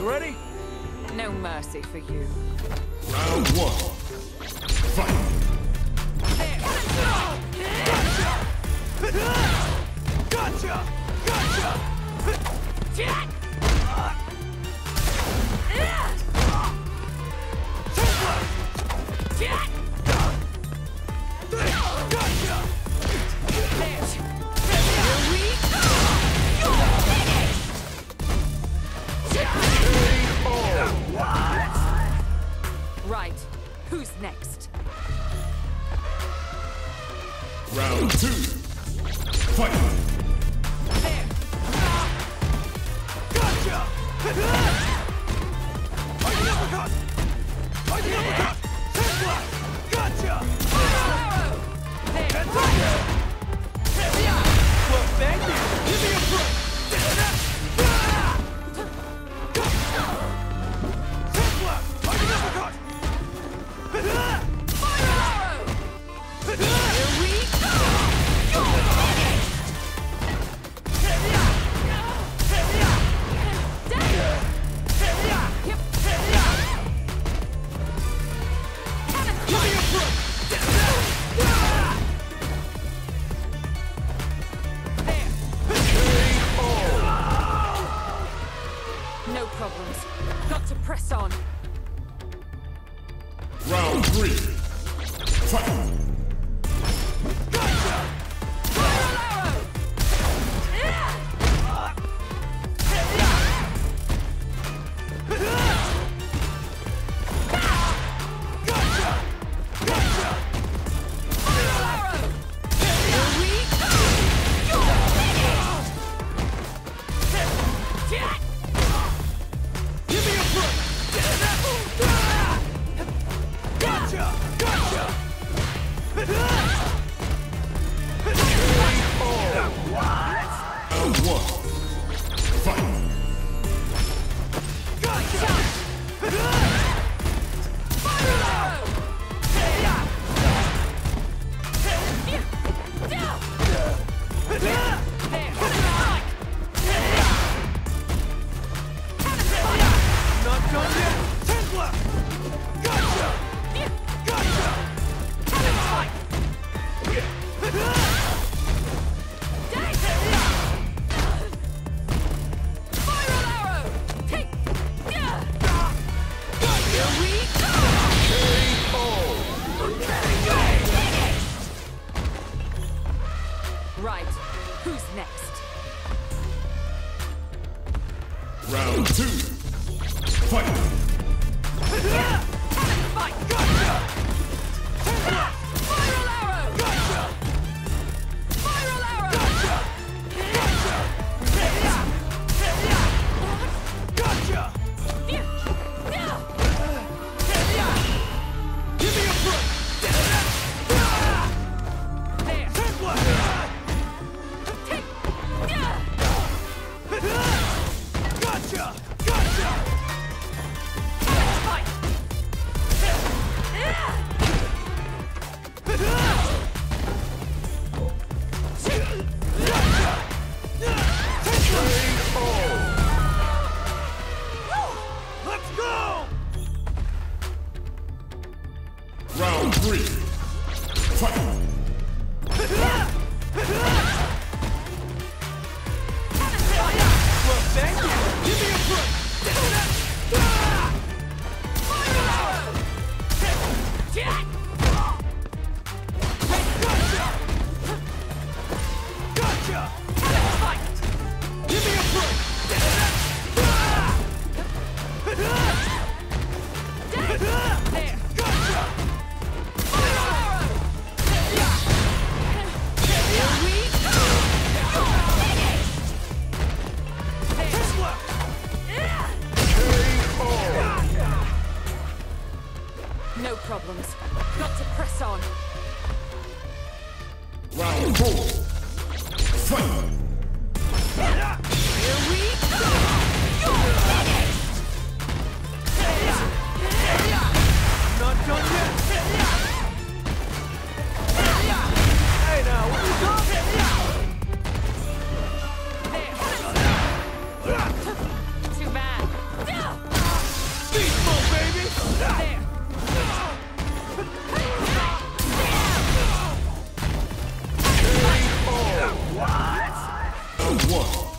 You ready? No mercy for you. Round one. Fight! Gotcha! Gotcha! Gotcha! complete. Yeah! Round two. Fight. one.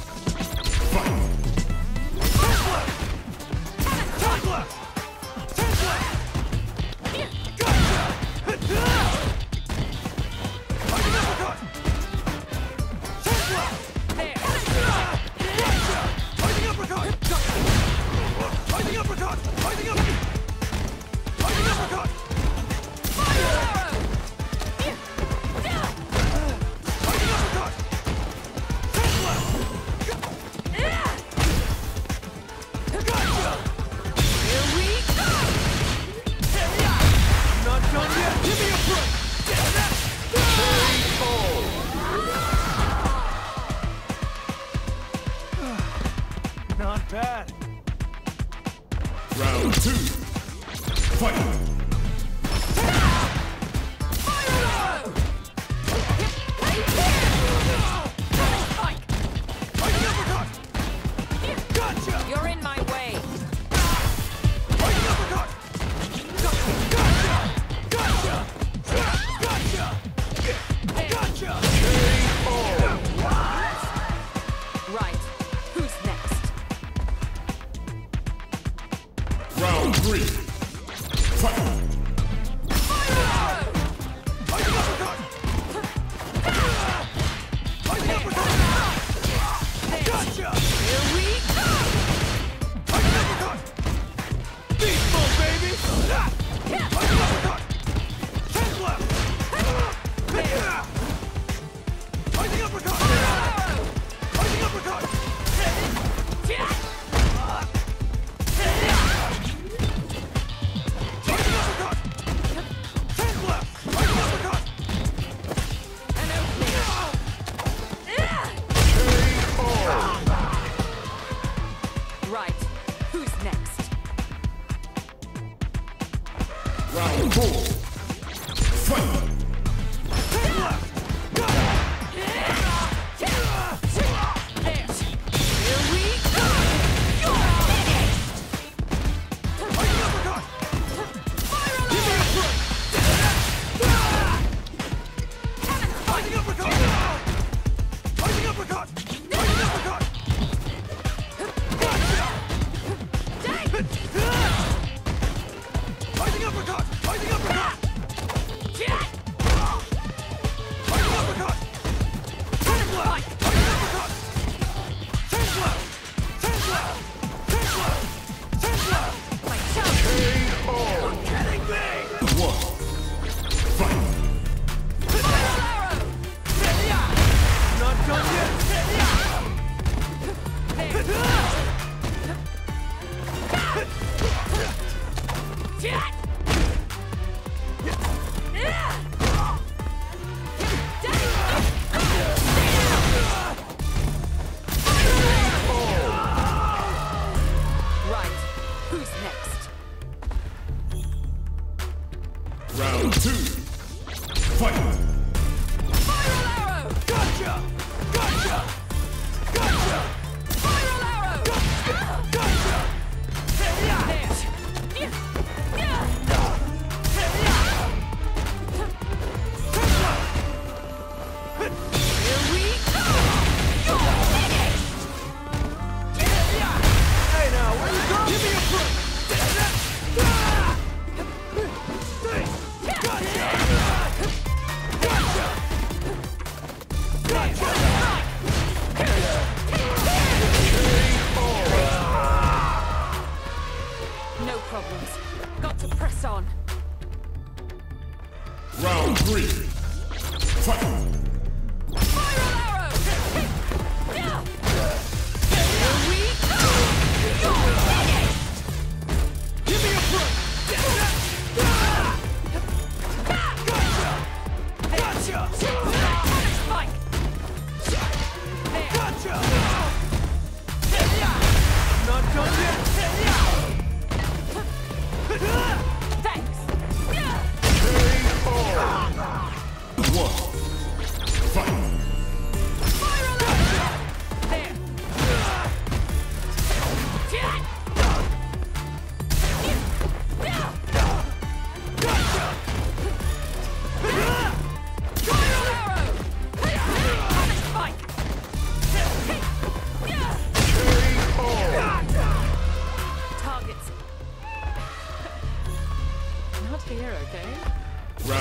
Bad. Round two. Fight. Fighting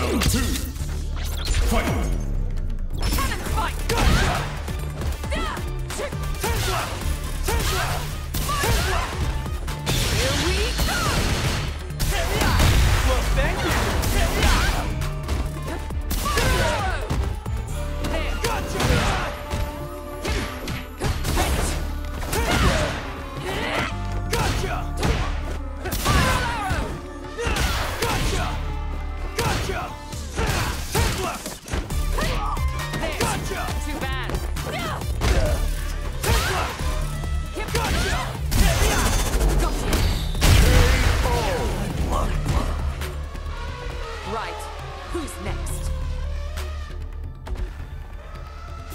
Round two. Fight. Right. Who's next?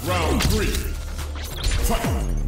Round three. Fight!